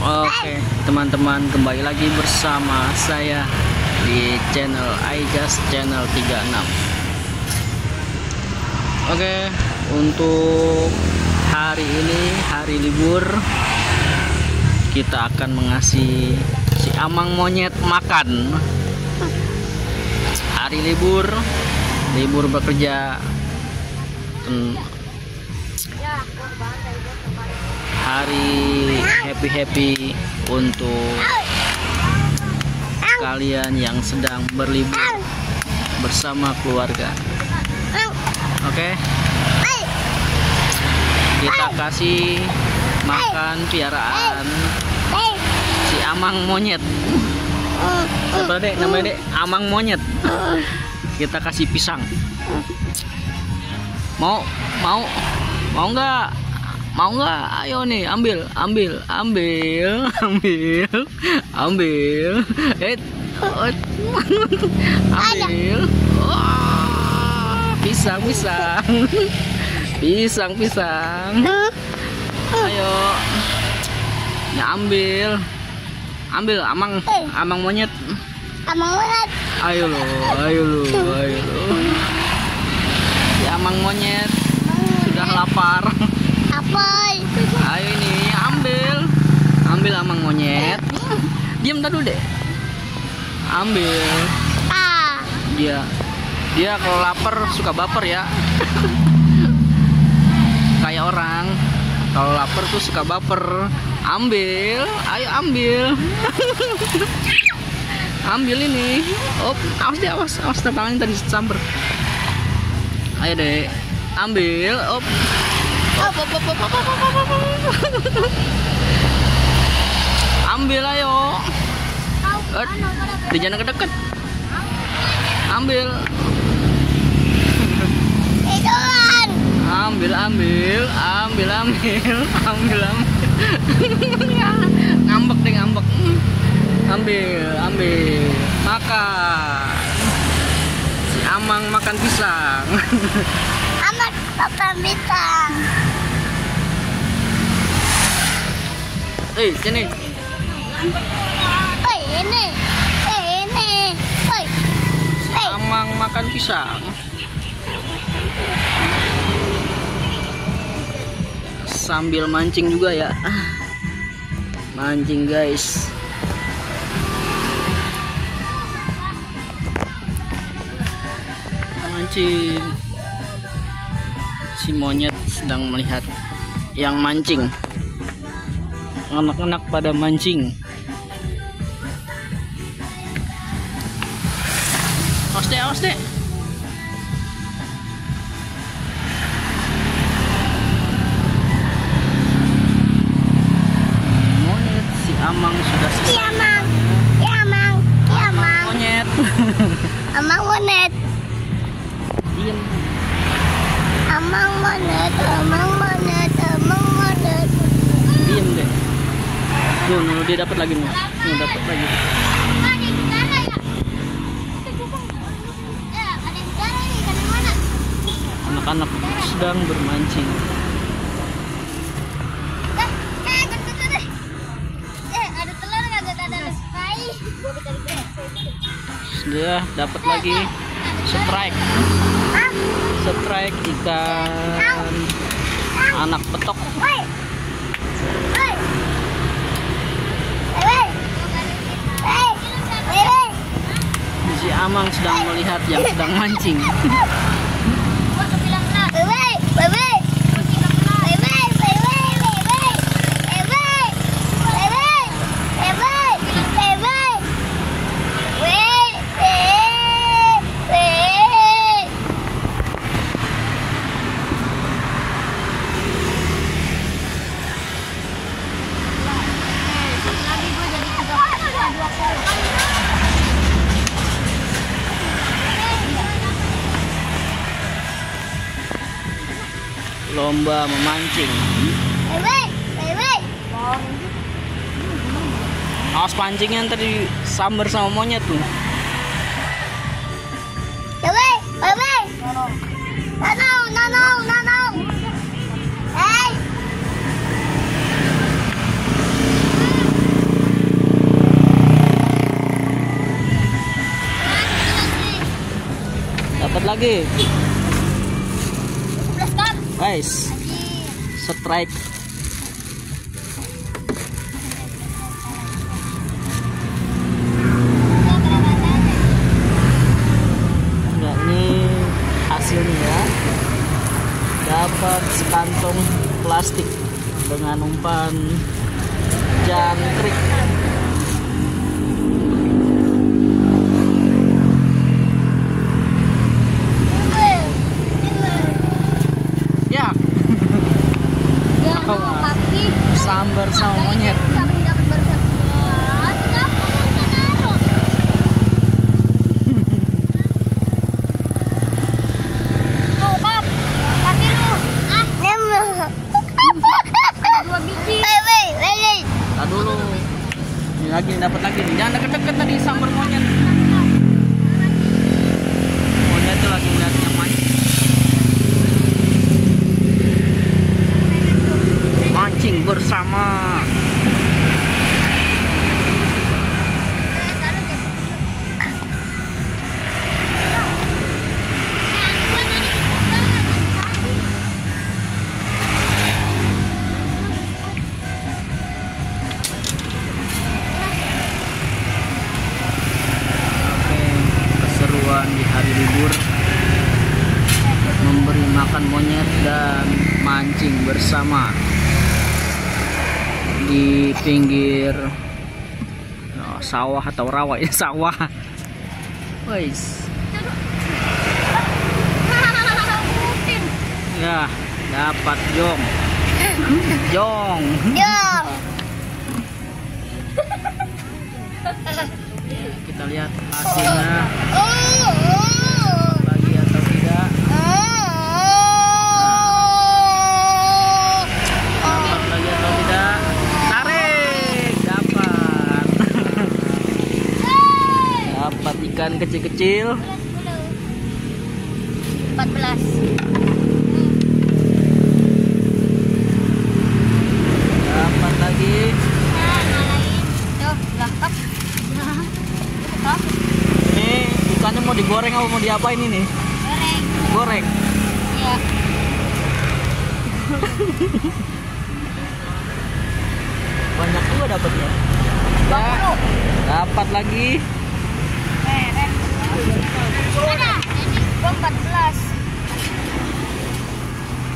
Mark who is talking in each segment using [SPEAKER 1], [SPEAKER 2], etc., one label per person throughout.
[SPEAKER 1] Oke, teman-teman kembali lagi bersama saya di channel iJust channel 36. Oke, untuk hari ini hari libur kita akan mengasih si amang monyet makan. Hari libur, libur bekerja hari happy happy untuk kalian yang sedang berlibur bersama keluarga. Oke? Kita kasih makan piaraan si amang monyet. Siapa dek? Namanya dek? Amang monyet. Kita kasih pisang. Mau? Mau? Mau nggak mau nggak? Ayo nih ambil ambil ambil ambil ambil. Eh oh, ambil. Oh, pisang pisang. Pisang pisang. Ayo. Ya ambil. Ambil amang amang monyet.
[SPEAKER 2] Amang monyet.
[SPEAKER 1] ayo lo ayo lo ayo lo. Ya amang monyet. Sudah lapar
[SPEAKER 2] Apa?
[SPEAKER 1] Ayo ini ambil, ambil amang monyet. Diam dulu deh. Ambil.
[SPEAKER 2] Ah.
[SPEAKER 1] Dia, dia kalau lapar suka baper ya. Kayak orang. Kalau lapar tuh suka baper. Ambil, ayo ambil. ambil ini. Oh, awas deh, awas, awas tangannya tadi samper. Ayo deh, ambil. Oh, ambil ayo. Eh, di jalan ke dekat
[SPEAKER 2] ambil
[SPEAKER 1] ambil ambil ambil ambil ambil ambil. Ngambek deh ngambek. Ambil ambil. Makan. Si amang makan pisang.
[SPEAKER 2] Amang makan pisang
[SPEAKER 1] Eh, sini.
[SPEAKER 2] Oi, ini. Eh, ini. Oi.
[SPEAKER 1] Si Amang makan pisang. Sambil mancing juga ya. Mancing, guys. Mancing. Si monyet sedang melihat yang mancing. Anak-anak pada mancing. Awas deh, awas deh. Monyet si Amang sudah selesai.
[SPEAKER 2] Iya, Mang. Iya, Mang. Iya, Mang.
[SPEAKER 1] Monyet.
[SPEAKER 2] Amang monyet.
[SPEAKER 1] Diam.
[SPEAKER 2] Amang monyet. Amang monyet. Amang monyet.
[SPEAKER 1] Diam deh. Nuh, dia dapat lagi nih. Nuh, dapat lagi. Anak-anak sedang bermancing. Sudah dapat lagi strike. Strike ikan anak petok. Amang sedang melihat yang sedang mancing. lomba memancing. Awas pancingnya ntar disambar sama monyet tuh.
[SPEAKER 2] No, no,
[SPEAKER 1] Guys, strike. Enggak, ini hasilnya ya. Dapat sekantong plastik dengan umpan jangkrik. Ya,
[SPEAKER 2] Jangan
[SPEAKER 1] Apa?
[SPEAKER 2] bawa kaki.
[SPEAKER 1] sambar sama monyet.
[SPEAKER 2] Kami dapat bersama. Kenapa kita naruh? Tuh, Kap. Kaki lu. Ah. Dua biji. Wait, wait, wait.
[SPEAKER 1] Tar dulu. Ini lagi dapat lagi nih. Jangan deket-deket tadi sambar monyet. Monyet tuh lagi ngeliatnya mancing. Di pinggir oh, sawah atau rawa ya sawah.
[SPEAKER 2] Putin.
[SPEAKER 1] ya dapat jong, jong.
[SPEAKER 2] Yo.
[SPEAKER 1] Kita lihat hasilnya
[SPEAKER 2] Oh.
[SPEAKER 1] lagi atau tidak. Dapat lagi atau tidak? Tarik, dapat. dapat ikan kecil-kecil.
[SPEAKER 2] 14
[SPEAKER 1] Dapat lagi.
[SPEAKER 2] Nah,
[SPEAKER 1] mau digoreng apa mau diapain ini?
[SPEAKER 2] Goreng.
[SPEAKER 1] Goreng.
[SPEAKER 2] Iya.
[SPEAKER 1] Banyak juga dapatnya. Ya, dapat lagi.
[SPEAKER 2] Keren. Ada. Ini gua 14.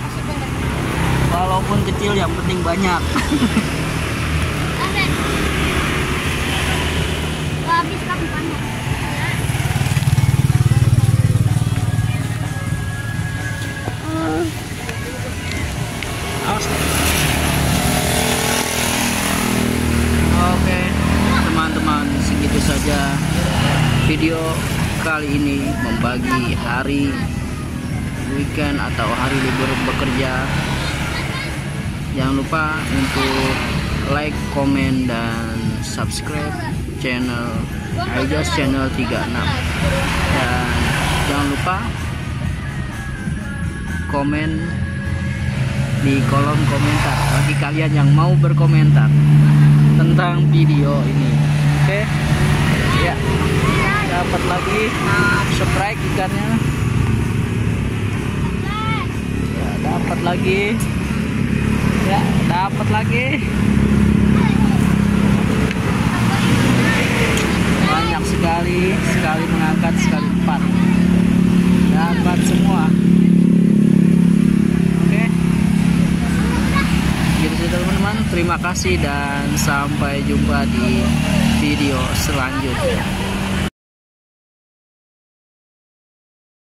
[SPEAKER 2] Masih bener.
[SPEAKER 1] Walaupun kecil yang penting banyak. Kali ini membagi hari weekend atau hari libur bekerja. Jangan lupa untuk like, komen, dan subscribe channel Aijas Channel 36 dan jangan lupa komen di kolom komentar. Bagi kalian yang mau berkomentar tentang video ini oke? dapat lagi. Strike ikannya. Ya dapat lagi. Ya dapat lagi. Banyak sekali sekali mengangkat sekali empat. Dapat semua. Oke. Gitu saja teman-teman. Terima kasih dan sampai jumpa di video selanjutnya